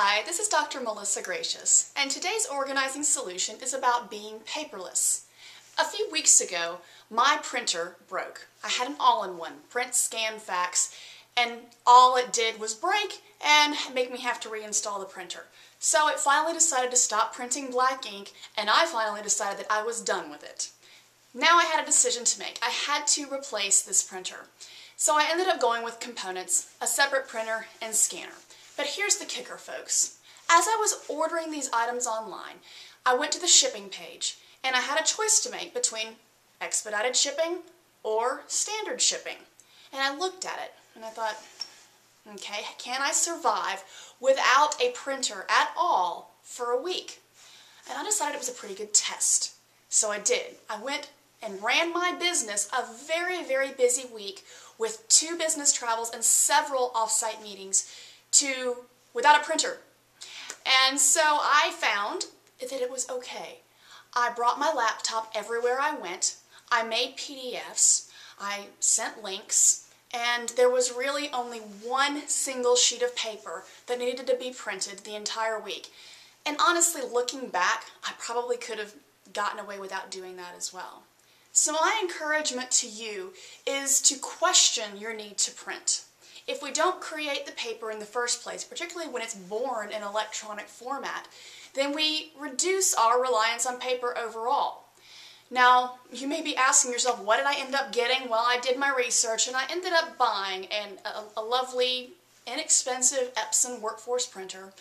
Hi, this is Dr. Melissa Gratias, and today's organizing solution is about being paperless. A few weeks ago, my printer broke. I had an all-in-one, print, scan, fax, and all it did was break and make me have to reinstall the printer. So it finally decided to stop printing black ink, and I finally decided that I was done with it. Now I had a decision to make. I had to replace this printer. So I ended up going with components, a separate printer, and scanner. But here's the kicker, folks. As I was ordering these items online, I went to the shipping page, and I had a choice to make between expedited shipping or standard shipping. And I looked at it, and I thought, okay, can I survive without a printer at all for a week? And I decided it was a pretty good test. So I did. I went and ran my business a very, very busy week with two business travels and several off-site meetings to without a printer. And so I found that it was okay. I brought my laptop everywhere I went. I made PDFs. I sent links. And there was really only one single sheet of paper that needed to be printed the entire week. And honestly, looking back, I probably could have gotten away without doing that as well. So my encouragement to you is to question your need to print. If we don't create the paper in the first place, particularly when it's born in electronic format, then we reduce our reliance on paper overall. Now, you may be asking yourself, what did I end up getting? Well, I did my research and I ended up buying an, a, a lovely, inexpensive Epson Workforce printer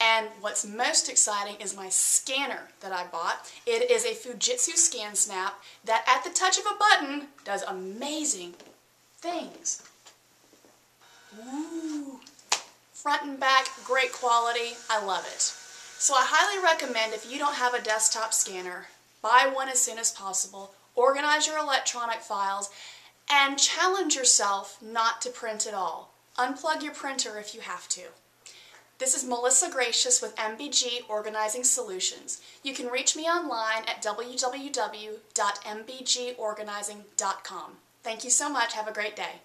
and what's most exciting is my scanner that I bought. It is a Fujitsu ScanSnap that at the touch of a button does amazing things. Ooh. Front and back, great quality. I love it. So I highly recommend if you don't have a desktop scanner, buy one as soon as possible, organize your electronic files, and challenge yourself not to print at all. Unplug your printer if you have to. This is Melissa Gratias with MBG Organizing Solutions. You can reach me online at www.mbgorganizing.com. Thank you so much. Have a great day.